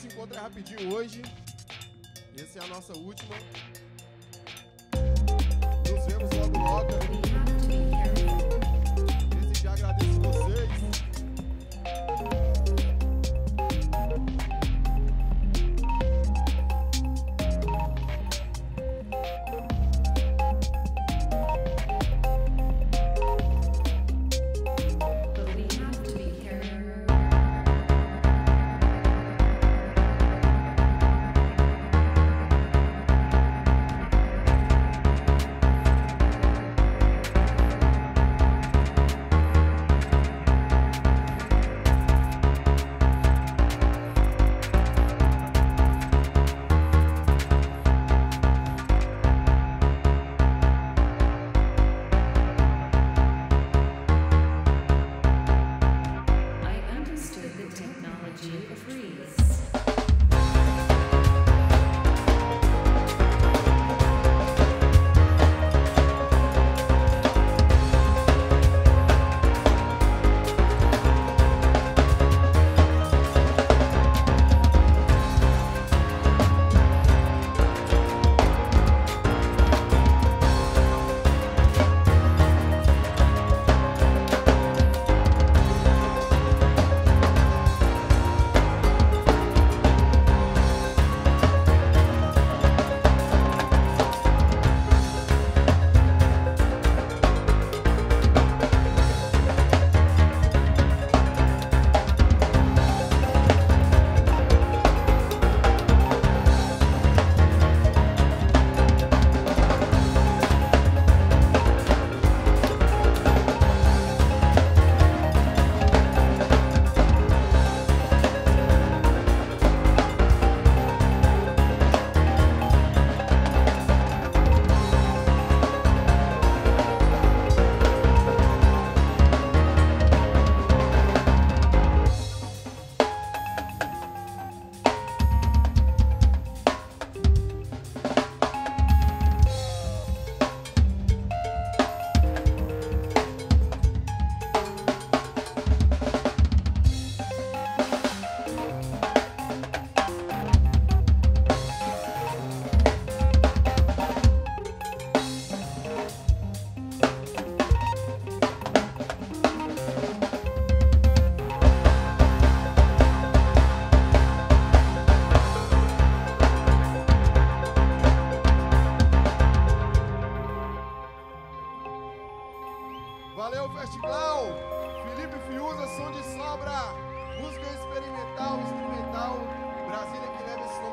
nosso encontro é rapidinho hoje. Essa é a nossa última. Nos vemos logo logo. Valeu, Festival! Felipe Fiuza, som de sobra, música experimental, instrumental, Brasília que leva esse.